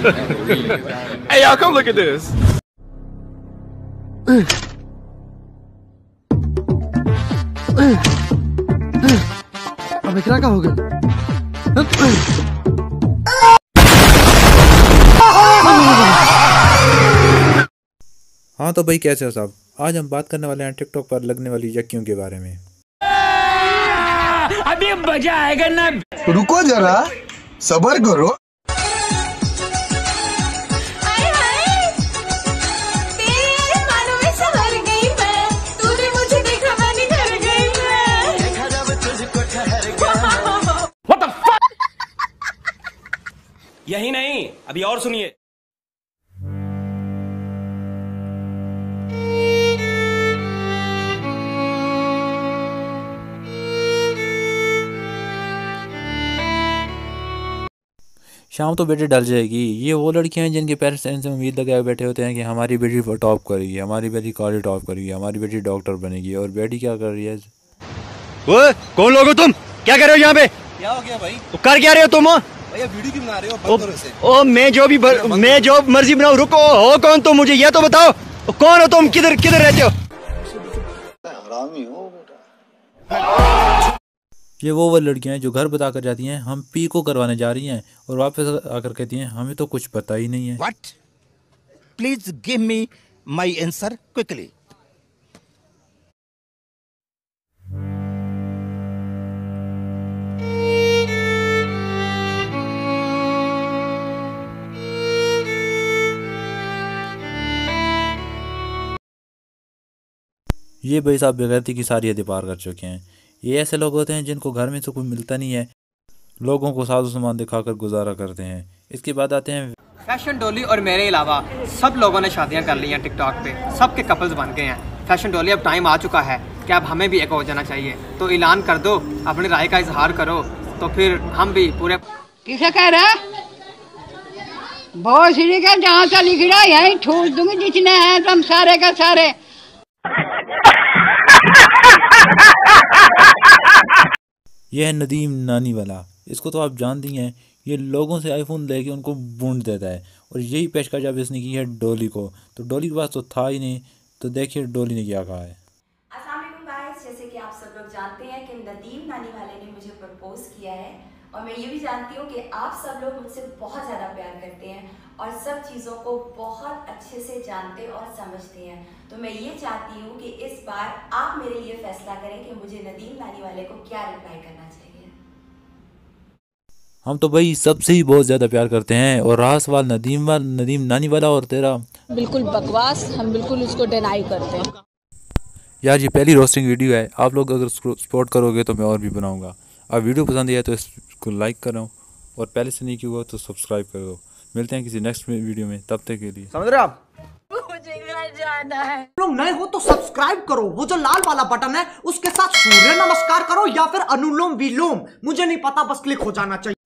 hey, y'all, come look at this. अब इकरा का हो गया हाँ तो भाई कैसे हो साहब आज हम बात करने वाले हैं टिकटॉक पर लगने वाली यक्कियों के बारे में। अभी मज़ा आएगा ना। रुको जरा सबर करो। यही नहीं। अभी और सुनिए। शाम तो बेटी डल जाएगी। ये वो लड़कियाँ हैं जिनके पेरेंट्स इनसे उम्मीद लगाए बैठे होते हैं कि हमारी बेटी टॉप करेगी हमारी बेटी कॉलेज टॉप करेगी हमारी बेटी डॉक्टर बनेगी। और बेटी क्या कर रही है? ओए कौन लोग हो तुम? क्या कर रहे हो यहाँ पे? क्या हो गया भाई? तो कर क्या रहे हो तुम? भैया वीडियो क्यों बना रहे हो? ओ, मैं जो भी बर, मैं जो मर्ज़ी बनाऊँ रुको हो कौन तुम मुझे ये तो बताओ कौन हो तुम किधर किधर रहते हो? हरामी हो बेटा ये वो वो लड़कियाँ हैं जो घर बता कर जाती हैं हम पी को करवाने जा रही हैं और वापस आकर कहती हैं हमें तो कुछ पता ही नहीं है। What? Please give me my answer quickly. ये भाई साहब बेगैरती की सारी हदें पार कर चुके हैं। ये ऐसे लोग होते हैं जिनको घर में से कुछ मिलता नहीं है। लोगों को साजो सामान दिखाकर गुजारा करते हैं। इसके बाद आते हैं फ़ैशन डोली और मेरे अलावा सब लोगों ने शादियाँ कर ली हैं टिकटॉक पे। सबके कपल्स बन गए हैं। फ़ैशन डोली अब टाइम आ चुका है कि अब हमें भी एक हो जाना चाहिए। तो ऐलान कर दो अपनी राय का इजहार करो। तो फिर हम भी पूरे किसे कह रहा बहुत सीढ़ी का जहाँ से लिख रहा है यही ठूस दूँगी जितने हैं तुम सारे का सारे। यह है नदीम नानी वाला। इसको तो आप जानती हैं, ये लोगों से आईफोन लेके उनको बूंद देता है। और यही पेशकश जब इसने की है डोली को। तो डोली के पास तो था ही नहीं तो देखिए डोली ने क्या कहा है। जैसे कि आप सब लोग जानते हैं कि नदीम नानी वाले ने मुझे प्रपोज किया है और मैं ये भी जानती हूँ कि आप सब लोग मुझसे बहुत ज़्यादा प्यार करते हैं और सब चीज़ों को बहुत अच्छे से जानते और समझते हैं। तो मैं ये चाहती हूँ कि इस बार आप मेरे लिए फैसला करें कि मुझे नदीम नानी वाले को क्या रिप्लाई करना चाहिए। हम तो भाई सबसे ही बहुत ज़्यादा प्यार करते हैं और रहा सवाल नदीम वाल नदीम नानी वाला और तेरा। बिल्कुल बकवास हम बिल्कुल उसको डिनाई करते हैं। यार ये पहली रोस्टिंग वीडियो है। आप लोग अगर सपोर्ट करोगे तो मैं और भी बनाऊँगा। अब वीडियो पसंद आया तो इसको लाइक करो और पहले से नहीं किया हुआ तो सब्सक्राइब करो मिलते हैं किसी नेक्स्ट वीडियो में। तब तक के लिए। समझ रहे आप? मुझे जाना है। लोग नए हो तो सब्सक्राइब करो। वो जो लाल वाला बटन है उसके साथ सूर्य नमस्कार करो या फिर अनुलोम विलोम। मुझे नहीं पता बस क्लिक हो जाना चाहिए।